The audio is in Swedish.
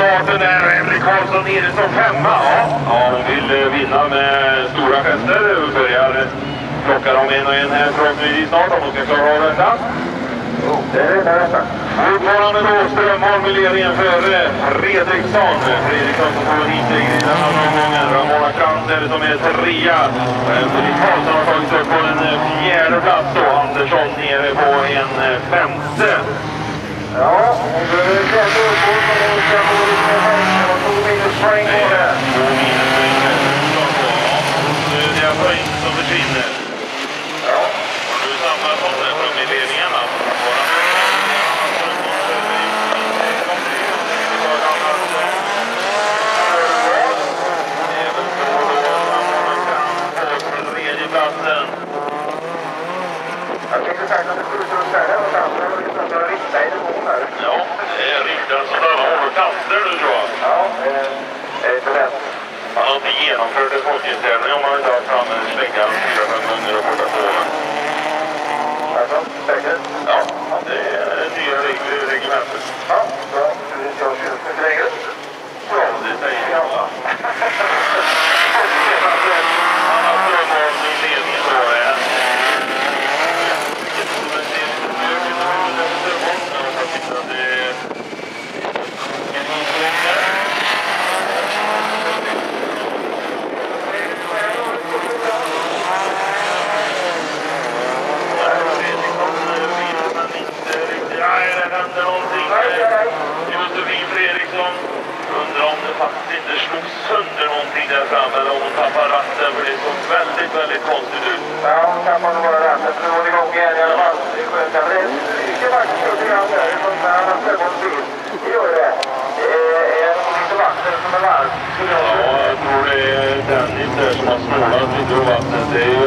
alltså nere som femma. Ja. ja, hon vill eh, vinna med stora gester. Vi börjar plocka dem en och en här förhoppningsvis snart om hon ska klara av detta. Det är det. Fortfarande då Strömholm i ledningen före Fredriksson. Fredriksson som kommer hit i den här omgången. Ramona Kranter som är trea. Fredrik Karlsson har tagit upp på en eh, fjärde plats då. Andersson nere på en eh, femte. Ja, hon behöver känna upp och hon ska få lite mer pengar. Hon tog minuspoäng på det. Två minuspoäng. Ja, nu är det poäng som försvinner. Ja. Och nu samlar Tomne fram i ledningen. va? Bara- Även så då Ramona Krantz på tredjeplatsen. Jag tänkte sagt att det skulle stå där någonstans. Det var liksom att rikta i nivån här. Ja, det är riktaren som tar över kanter nu tror jag. Ja, eh, jag är inte rädd. Han har inte genomfört en om man inte har haft fram en slägga fyra, fem gånger och borta på den. Alltså, säkert? Ja, det är nya regler i reglementet. Ja, bra. Du vill jag köra för längre? Ja, det säger alla. Han har Strömholm i ledningen då. eh. Vilket som en del försök i Strömholm. Jag hoppas inte att det är ingen inspelning där. Nej, Fredriksson vinner men inte riktigt. Nej, det händer någonting. Josefin Fredriksson. Undrar om det faktiskt inte slog sönder någonting där framme eller om hon tappade ratten för det såg väldigt, väldigt konstigt ut. Ja, hon tappade bara ratten. Nu är hon igång igen i alla fall. Det är skönt. Men Det ligger faktiskt lite grann där. Från när han har bil. Det gör det. Det är lite vatten som är varmt. Ja, jag tror det är Dennis där som har snålat lite på vattnet. Det är ju